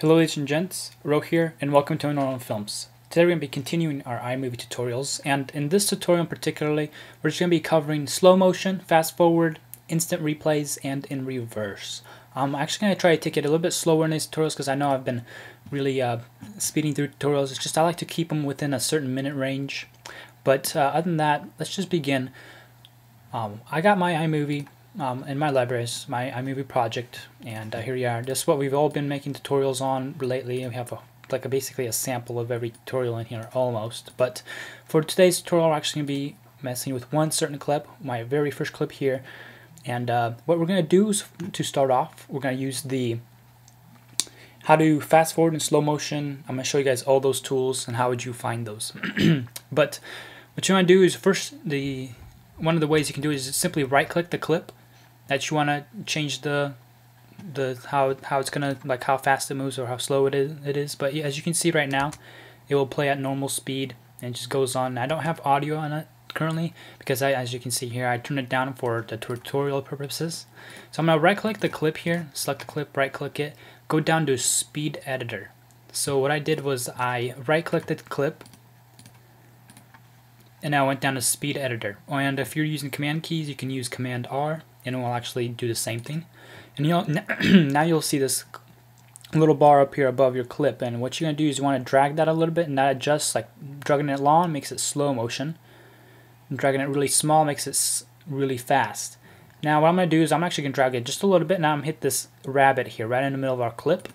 Hello ladies and gents, Ro here and welcome to NOandROfilms. Today we're going to be continuing our iMovie tutorials and in this tutorial particularly we're just going to be covering slow motion, fast forward, instant replays, and in reverse. I'm actually going to try to take it a little bit slower in these tutorials because I know I've been really uh, speeding through tutorials. It's just I like to keep them within a certain minute range. But uh, other than that, let's just begin. Um, I got my iMovie um, in my libraries, my iMovie project, and uh, here you are. This is what we've all been making tutorials on lately. We have a, like a, basically a sample of every tutorial in here, almost. But for today's tutorial, we're actually going to be messing with one certain clip, my very first clip here. And uh, what we're going to do is, to start off, we're going to use the how to fast forward in slow motion. I'm going to show you guys all those tools and how would you find those. but what you want to do is first, the one of the ways you can do is simply right click the clip that you want to change the the how how it's gonna like how fast it moves or how slow it is it is. But as you can see right now it will play at normal speed and just goes on. I don't have audio on it currently because I, as you can see here I turned it down for the tutorial purposes. So I'm gonna right click the clip here select the clip right click it go down to speed editor. So what I did was I right clicked the clip and I went down to speed editor. And if you're using command keys you can use command R and it will actually do the same thing. And you'll, now you'll see this little bar up here above your clip. And what you're going to do is you want to drag that a little bit and that adjusts like dragging it long makes it slow motion. And dragging it really small makes it really fast. Now what I'm going to do is I'm actually going to drag it just a little bit. Now I'm hit this rabbit here right in the middle of our clip.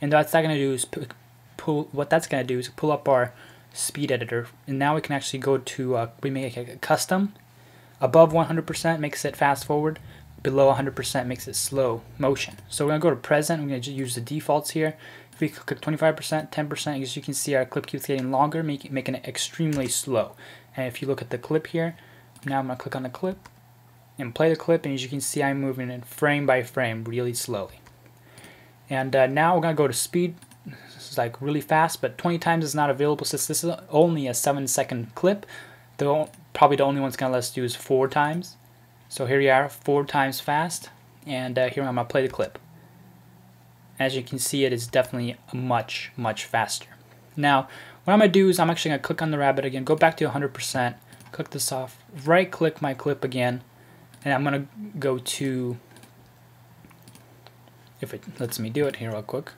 And that's going to do is pull what that's going to do is pull up our speed editor. And now we can actually go to uh, we make a custom Above 100% makes it fast forward. Below 100% makes it slow motion. So we're to go to present. We're going to use the defaults here. If we click 25%, 10%, as you can see our clip keeps getting longer, making, making it extremely slow. And if you look at the clip here, now I'm to click on the clip and play the clip. And as you can see, I'm moving it frame by frame really slowly. And uh, now we're to go to speed. This is like really fast, but 20 times is not available since this is only a 7 second clip. The probably the only one's gonna let us do is four times. So here you are, four times fast, and uh, here I'm gonna play the clip. As you can see, it is definitely much, much faster. Now, what I'm gonna do is I'm actually gonna click on the rabbit again, go back to 100%, click this off, right click my clip again, and I'm gonna go to, if it lets me do it here real quick,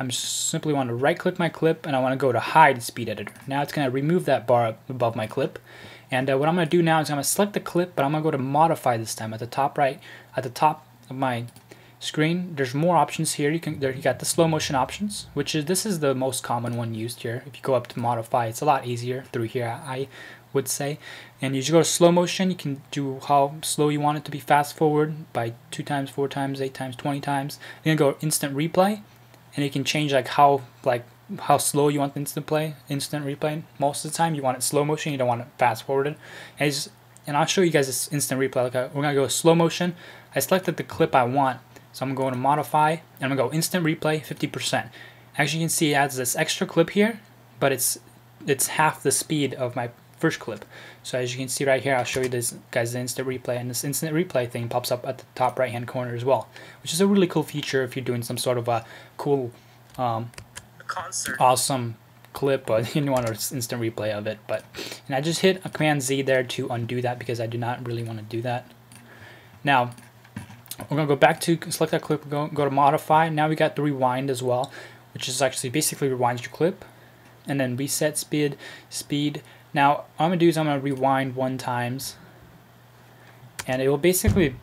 I'm simply want to right click my clip and I want to go to hide speed editor. Now it's going to remove that bar above my clip. And uh, what I'm going to do now is I'm going to select the clip, but I'm going to go to modify this time at the top right, at the top of my screen. There's more options here. You can there you got the slow motion options, which is this is the most common one used here. If you go up to modify, it's a lot easier through here. I would say. And you just go to slow motion, you can do how slow you want it to be fast forward by two times, four times, eight times, 20 times. Then go instant replay, and you can change like how like how slow you want instant play, instant replay. Most of the time, you want it slow motion. You don't want it fast forwarded. And, just, and I'll show you guys this instant replay. Like uh, we're gonna go slow motion. I selected the clip I want, so I'm going to modify, and I'm gonna go instant replay 50%. As you can see, it adds this extra clip here, but it's it's half the speed of my first clip. So as you can see right here, I'll show you this guys the instant replay, and this instant replay thing pops up at the top right hand corner as well, which is a really cool feature if you're doing some sort of a cool, um, a awesome clip, but you want an instant replay of it. But and I just hit a Command Z there to undo that because I do not really want to do that. Now we're gonna go back to select that clip, go go to modify. Now we got the rewind as well, which is actually basically rewinds your clip, and then reset speed, speed now, I'm going to do is I'm going to rewind one times. And it will basically,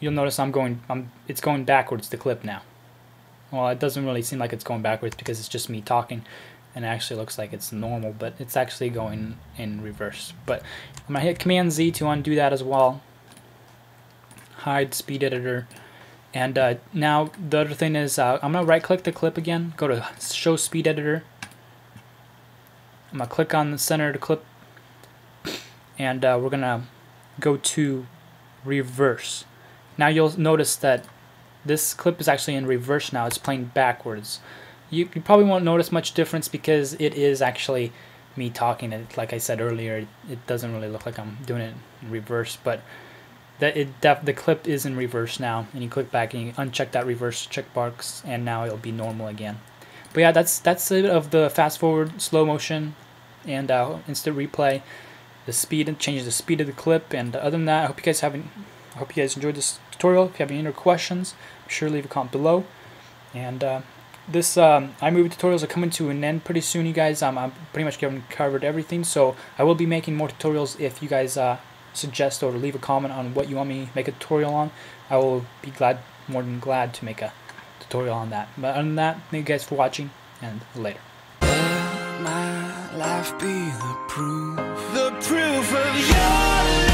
you'll notice I'm going, I'm, it's going backwards, the clip now. Well, it doesn't really seem like it's going backwards because it's just me talking. And it actually looks like it's normal, but it's actually going in reverse. But I'm going to hit Command Z to undo that as well. Hide speed editor. And uh, now the other thing is uh, I'm going to right click the clip again, go to show speed editor I'm going to click on the center of the clip and uh, we're going to go to reverse. Now you'll notice that this clip is actually in reverse now. It's playing backwards. You, you probably won't notice much difference because it is actually me talking. It, like I said earlier, it, it doesn't really look like I'm doing it in reverse. But that it the clip is in reverse now, and you click back and you uncheck that reverse checkbox, and now it'll be normal again. But yeah, that's that's it of the fast forward, slow motion, and uh, instant replay. The speed and changes the speed of the clip, and other than that, I hope you guys haven't. I hope you guys enjoyed this tutorial. If you have any other questions, be sure to leave a comment below. And uh, this um, iMovie tutorials are coming to an end pretty soon, you guys. Um, I'm pretty much getting covered everything, so I will be making more tutorials if you guys uh, suggest or leave a comment on what you want me to make a tutorial on. I will be glad, more than glad to make a tutorial on that. But other than that, thank you guys for watching, and later. My life be the proof, the proof of your love.